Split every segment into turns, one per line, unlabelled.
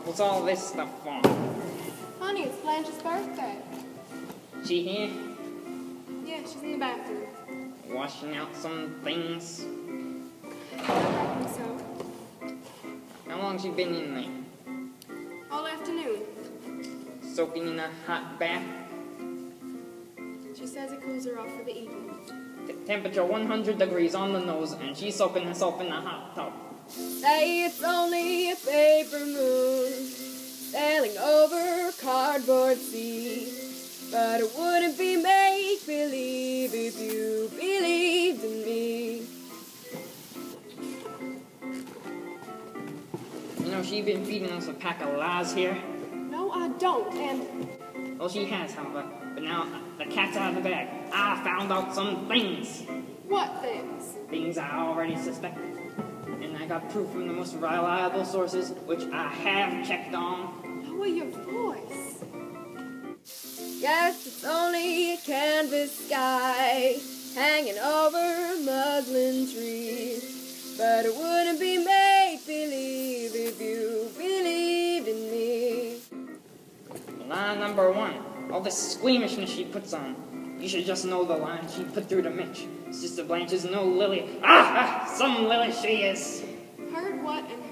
What was all this stuff for?
Honey, it's Blanche's birthday.
She here?
Yeah, she's in the bathroom.
Washing out some things?
I so.
How long she been in there?
All afternoon.
Soaking in a hot bath?
She says it cools her off for the evening.
T- temperature 100 degrees on the nose, and she's soaking herself in a hot tub.
Say it's only a paper moon sailing over cardboard sea. But it wouldn't be make believe if you believed in me.
You know, she's been feeding us a pack of lies here.
No, I don't. And
Well, she has, however. But now the cat's out of the bag. I found out some things.
what things?
Things I already suspected. And I got proof from the most reliable sources, which I have checked on.
Lower your voice. Yes, it's only a canvas sky hanging over muslin trees. But it wouldn't be make believe if you believed in me.
Line number one. All the squeamishness she puts on. You should just know the line she put through to Mitch. Sister Blanche is no Lily. Ah, ah, some Lily she is.
Heard what and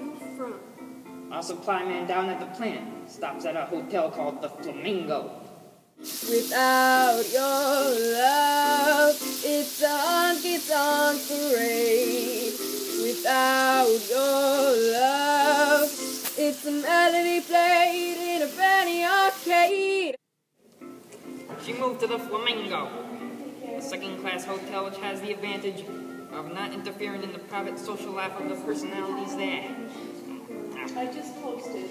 who from?
Our supply man down at the plant stops at a hotel called the Flamingo.
Without your love, it's a honky tonk parade. Without your love, it's a melody played in a penny arcade.
She moved to the Flamingo, a second class hotel which has the advantage of not interfering in the private social life of the personalities there.
I just posted.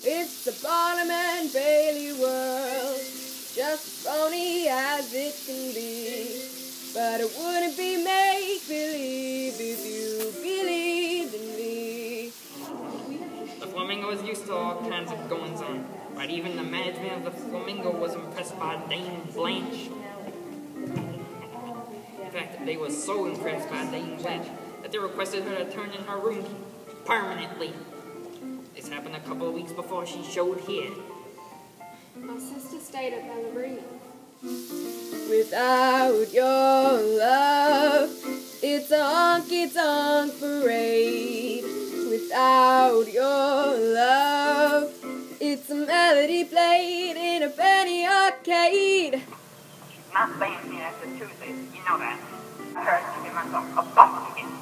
It's the Barnum and Bailey world, just phony as it can be. But it wouldn't be make believe if you believed in me.
The Flamingo is used to all kinds of goings on, but even the management of the Flamingo was impressed by Dame Blanche. In fact, they were so impressed by Dame Blanche that they requested her to turn in her room permanently. This happened a couple of weeks before she showed here.
My sister stayed at Ballerina. Without your love, it's a honky tonk parade. Without your love, it's a melody played in a penny arcade.
She's not staying here after Tuesday. You know that. I heard to give myself a bus ticket.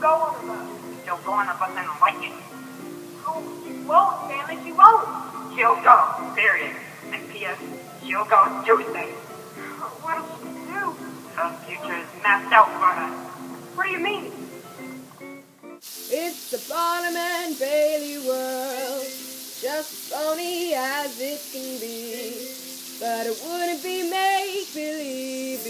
Blanche wouldn't go on the bus.
She'll go on a bus and like it.
Oh, she won't, Stanley, she won't.
She'll go, period. And P.S. She'll go Tuesday.
What does she do?
Her future is mapped out for her.
What do you mean?
It's the Barnum and Bailey world, just phony as it can be. But it wouldn't be make believe